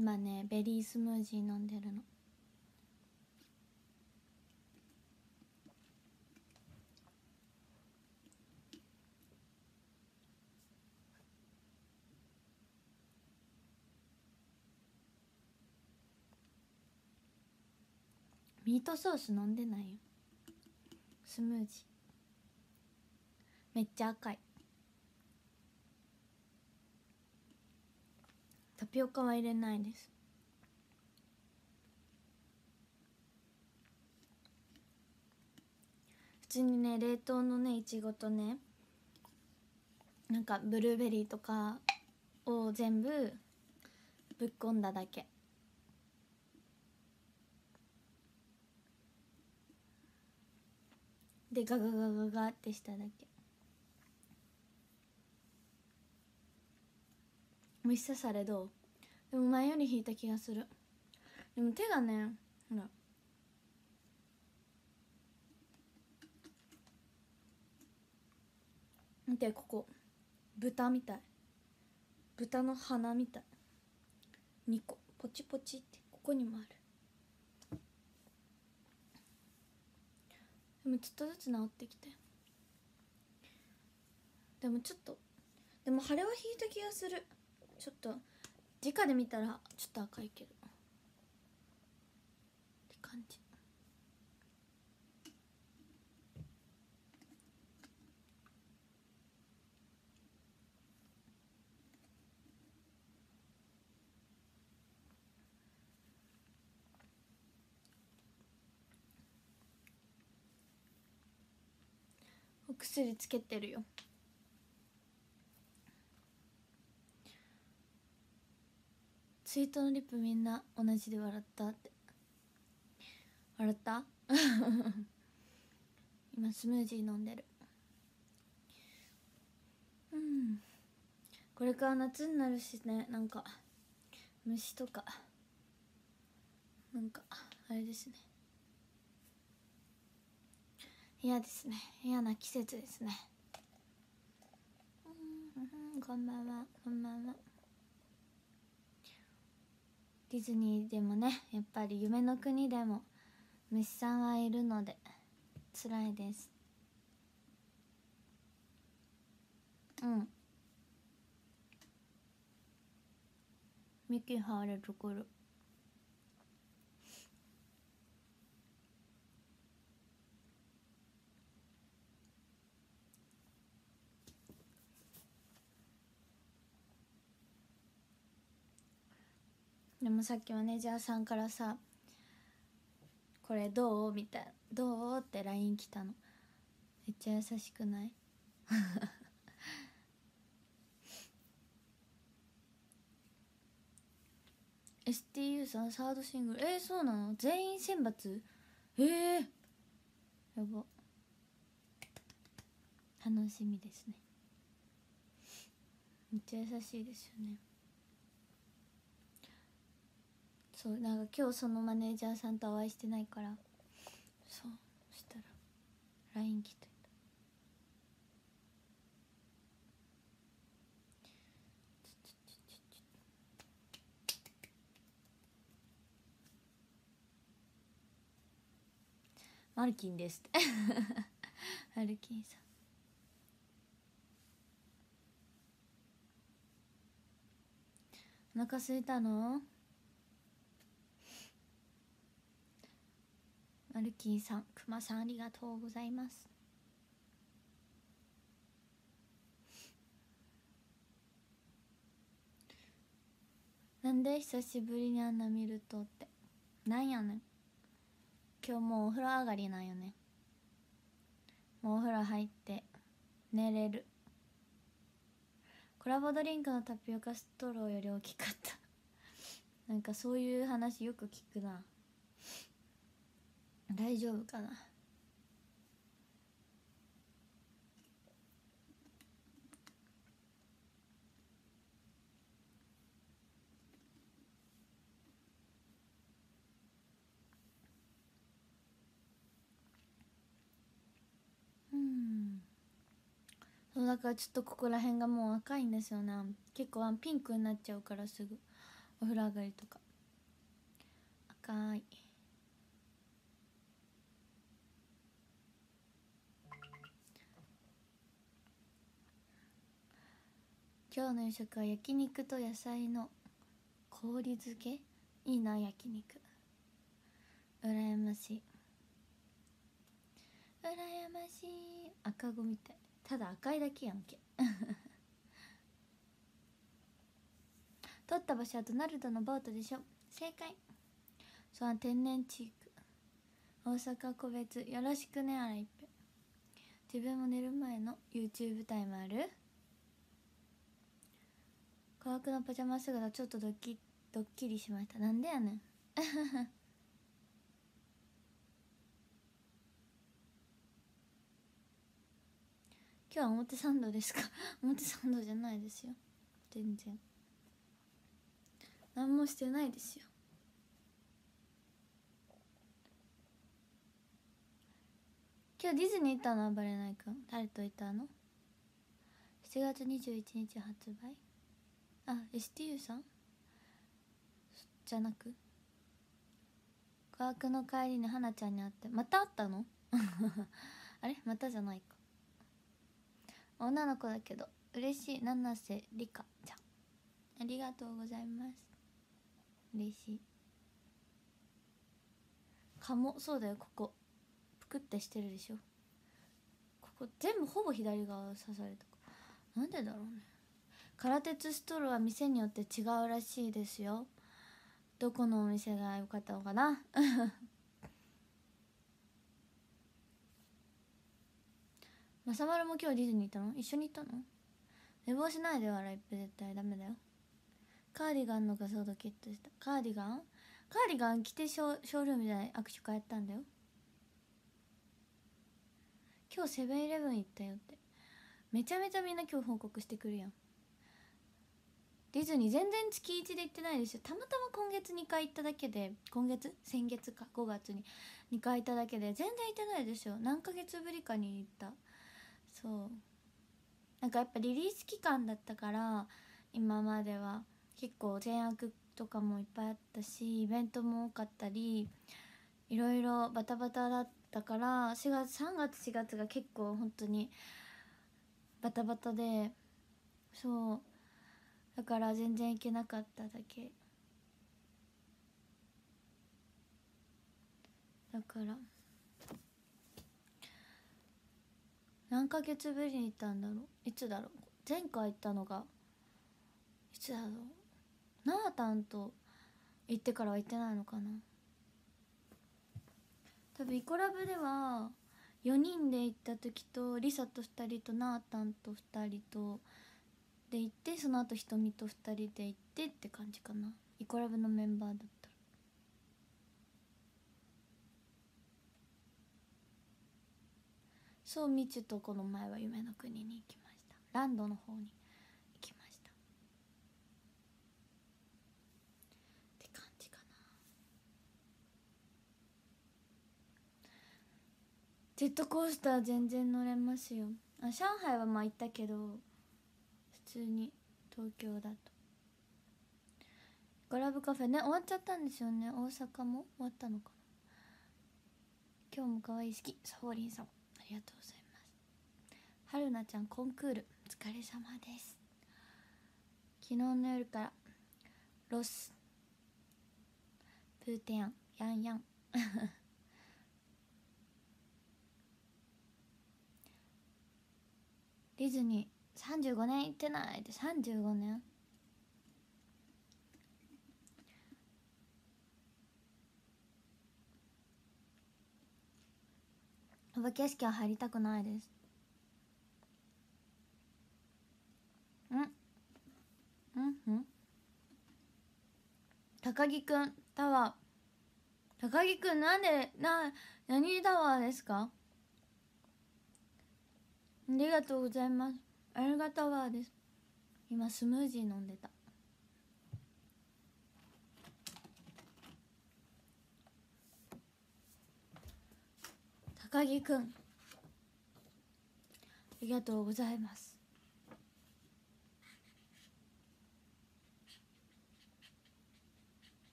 今ねベリースムージー飲んでるの。ミートソース飲んでないよ。スムージー。めっちゃ赤いタピオカは入れないです。普通にね冷凍のねいちごとねなんかブルーベリーとかを全部ぶっこんだだけ。でガガガガガってしただけ。虫刺されどう？でも前より引いた気がする。でも手がねほら。見てここ。豚みたい。豚の鼻みたい。2個。ポチポチって。ここにもある。でもちょっとずつ治ってきて。でもちょっと。でも腫れは引いた気がする。ちょっと。直で見たらちょっと赤いけど。って感じ。お薬つけてるよ。ツイートのリップみんな同じで笑ったって。笑った？今スムージー飲んでる。うん。これから夏になるしね。なんか虫とか。なんかあれですね。嫌ですね。嫌な季節ですね。うんこんばんは。こんばんは。ディズニーでもねやっぱり夢の国でも虫さんはいるので辛いです。うん。ミキハれるところでもさっきマネージャーさんからさ「これどう?」みたい「どう?」って LINE 来たの。めっちゃ優しくない？STU さんサードシングル？えー、そうなの？全員選抜？えー、やば。楽しみですね。めっちゃ優しいですよね。そうなんか今日そのマネージャーさんとお会いしてないから。そうそしたら LINE 来てた。マルキンですってマルキンさんお腹すいたのマルキーさんくまさんありがとうございます。なんで久しぶりにあんな見るとって。なんやねん。今日もうお風呂上がりなんよね。もうお風呂入って寝れる。コラボドリンクのタピオカストローより大きかった。なんかそういう話よく聞くな。大丈夫かな？うん。だからちょっとここら辺がもう赤いんですよね。結構ピンクになっちゃうからすぐ。お風呂上がりとか。赤い。今日の夕食は焼肉と野菜の氷漬けいいな焼肉。羨ましい。羨ましい。赤子みたい。ただ赤いだけやんけ。撮った場所はドナルドのボートでしょ。正解。そう天然チーク大阪個別。よろしくねあらいっぺ。自分も寝る前の YouTube タイムある？科学のパジャマ姿ちょっとドッキドッキリしました。なんでやねん。今日は表参道ですか？表参道じゃないですよ。全然。何もしてないですよ。今日ディズニー行ったの暴れないくん誰といたの？7月21日発売。あ STU さん？じゃなく？学の帰りに花ちゃんに会って。また会ったの？あれ？またじゃないか。女の子だけど。嬉しい。七瀬りかちゃん。ありがとうございます。嬉しい。かもそうだよ。ここ。ぷくってしてるでしょ。ここ。全部ほぼ左側刺された。なんでだろうね。空鉄ストローは店によって違うらしいですよ。どこのお店が良かったのかな？まさまるも今日ディズニー行ったの？一緒に行ったの？寝坊しないでよあらいっぺ絶対ダメだよ。カーディガンの画像ドキッとした。カーディガン？カーディガン着てショショールームで握手会やったんだよ。今日セブンイレブン行ったよって。めちゃめちゃみんな今日報告してくるやん。ディズニー全然月1で行ってないですよ。たまたま今月2回行っただけで今月？先月か？5月に。2回行っただけで全然行ってないですよ。何ヶ月ぶりかに行った。そう。なんかやっぱリリース期間だったから今までは。結構善悪とかもいっぱいあったしイベントも多かったりいろいろバタバタだったから4月3月4月が結構本当にバタバタでそう。だから全然行けなかっただけ。だから何ヶ月ぶりに行ったんだろう？いつだろう？前回行ったのがいつだろう？なあたんと行ってからは行ってないのかな？多分イコラブでは4人で行った時とリサと2人となあたんと2人とで行ってその後ひとみと2人で行ってって感じかな。イコラブのメンバーだったら。そうみちゅとこの前は夢の国に行きました。ランドの方に行きました。って感じかな。ジェットコースター全然乗れますよ。あ上海はまあ行ったけど通に東京だと。ガラブカフェね終わっちゃったんですよね。大阪も終わったのかな。今日も可愛い好き。サボリンさんありがとうございます。はるなちゃんコンクール。お疲れ様です。昨日の夜からロスプーテヤンヤンヤン。ディズニー35年行ってないって35年お化け屋敷は入りたくないです。ん？うん？ん？高木くんタワー。高木くんなんでな何タワーですか？ありがとうございます。アルガタワーです。今スムージー飲んでた。高木くん。ありがとうございます。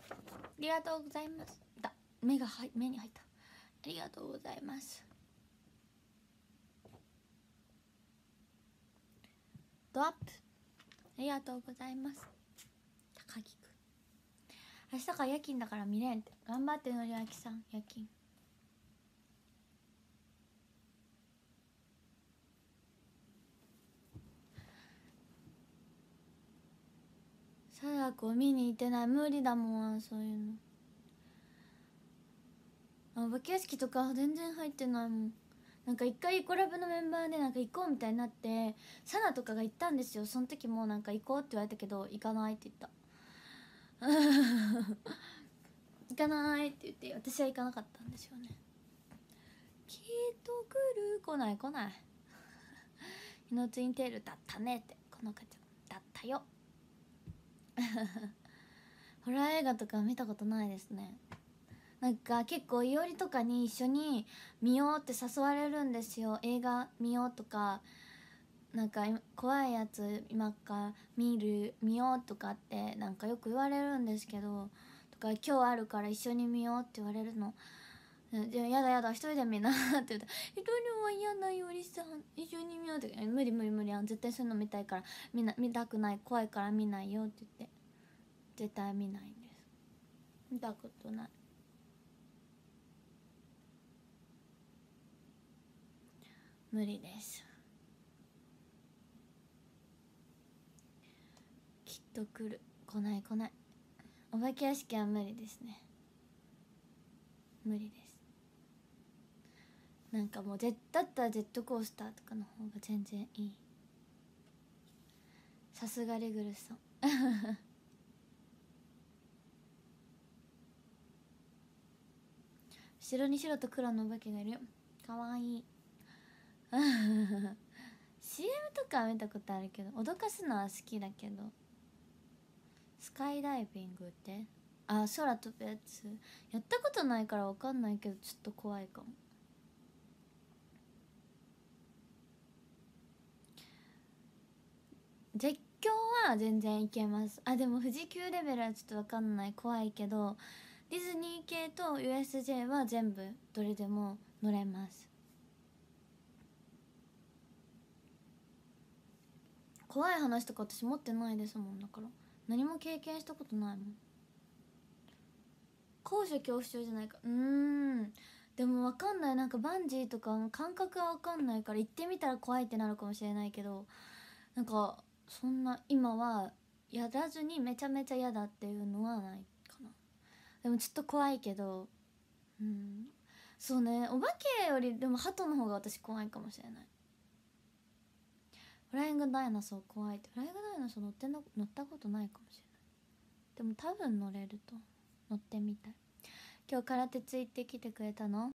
ありがとうございます。だ目が目に入った。ありがとうございます。ドアップ。ありがとうございます。高木くん。明日から夜勤だから見れんって。頑張ってのりあきさん。夜勤。貞子見に行ってない。無理だもんそういうの。お化け屋敷とか全然入ってないもん。なんか一回イコラブのメンバーでなんか行こうみたいになってサナとかが行ったんですよ。その時もなんか行こうって言われたけど行かないって言った。行かないって言って私は行かなかったんですよね。きっと来る？来ない来ない。日のツインテールだったねってこの方だったよ。ホラー映画とか見たことないですねなんか結構いおりとかに一緒に見ようって誘われるんですよ。映画見ようとかなんか怖いやつ今から見る見ようとかってなんかよく言われるんですけどとか今日あるから一緒に見ようって言われるの。やだやだ一人で見なって言ったら「一人は嫌なよりさん一緒に見よう」って「無理無理無理絶対そういうの見たいから見な見たくない怖いから見ないよ」って言って絶対見ないんです。見たことない。無理です。きっと来る。来ない来ない。お化け屋敷は無理ですね。無理です。なんかもうだったらジェットコースターとかの方が全然いい。さすがレグルさん。後ろに白と黒のお化けがいるよ。かわいい。CM とか見たことあるけど脅かすのは好きだけど。スカイダイビングって？あ空飛ぶやつ。やったことないから分かんないけどちょっと怖いかも。絶叫は全然いけます。あでも富士急レベルはちょっと分かんない。怖いけどディズニー系と USJ は全部どれでも乗れます。怖い話とか私持ってないですもん。だから。何も経験したことないもん。高所恐怖症じゃないか。うん。でも分かんない。なんかバンジーとか感覚は分かんないから行ってみたら怖いってなるかもしれないけど。なんかそんな今はやらずにめちゃめちゃ嫌だっていうのはないかな。でもちょっと怖いけど。うん。そうね。お化けよりでも鳩の方が私怖いかもしれない。フライングダイナソー怖いって。フライングダイナソー乗っての乗ったことないかもしれない。でも多分乗れると。乗ってみたい。今日空手ついてきてくれたの？